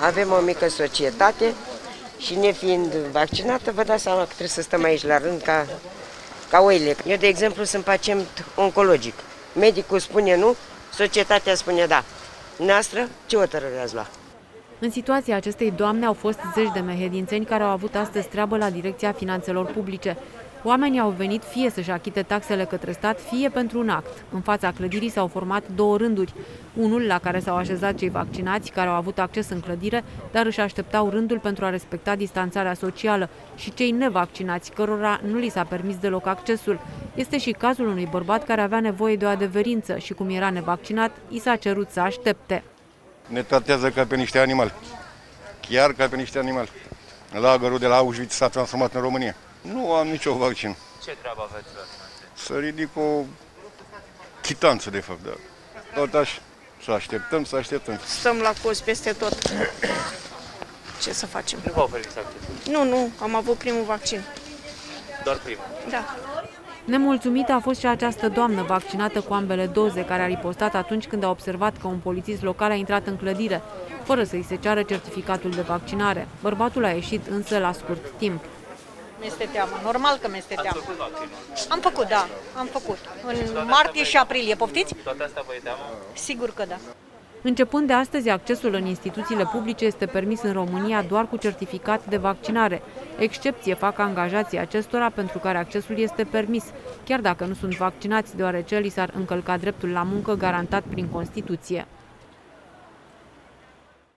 Avem o mică societate și nefiind vaccinată, vă dați seama că trebuie să stăm aici la rând ca, ca oile. Eu, de exemplu, sunt pacient oncologic. Medicul spune nu, societatea spune da. Noastră, ce hotărâre ați luat? În situația acestei doamne au fost zeci de mehedințeni care au avut astăzi treabă la Direcția Finanțelor Publice. Oamenii au venit fie să-și achite taxele către stat, fie pentru un act. În fața clădirii s-au format două rânduri. Unul la care s-au așezat cei vaccinați, care au avut acces în clădire, dar își așteptau rândul pentru a respecta distanțarea socială, și cei nevaccinați, cărora nu li s-a permis deloc accesul. Este și cazul unui bărbat care avea nevoie de o adeverință și, cum era nevaccinat, i s-a cerut să aștepte. Ne tratează ca pe niște animali. Chiar ca pe niște animali. Lagărul de la Auschwitz s-a transformat în România. Nu am nicio vaccin. Ce treabă aveți la Să ridic o chitanță, de fapt, da. Tot așa. Să așteptăm, să așteptăm. Stăm la cozi peste tot. Ce să facem? Nu v-au permis accesul. Nu, nu, am avut primul vaccin. Doar primul. Da. Nemulțumită a fost și această doamnă vaccinată cu ambele doze, care a ripostat atunci când a observat că un polițist local a intrat în clădire, fără să-i se ceară certificatul de vaccinare. Bărbatul a ieșit însă la scurt timp. Mi-este teamă, normal că mi-este Ați teamă. făcut vaccinul. Am făcut, da, am făcut. În martie și aprilie, poftiți? Toate astea vă e teamă? Sigur că da. Începând de astăzi, accesul în instituțiile publice este permis în România doar cu certificat de vaccinare. Excepție fac angajații acestora pentru care accesul este permis, chiar dacă nu sunt vaccinați, deoarece li s-ar încălca dreptul la muncă garantat prin Constituție.